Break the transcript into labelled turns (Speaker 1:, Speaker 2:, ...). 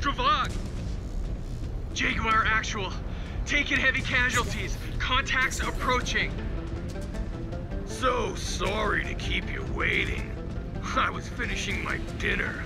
Speaker 1: Stravag. Jaguar Actual. Taking heavy casualties. Contacts approaching.
Speaker 2: So sorry to keep you waiting. I was finishing my dinner.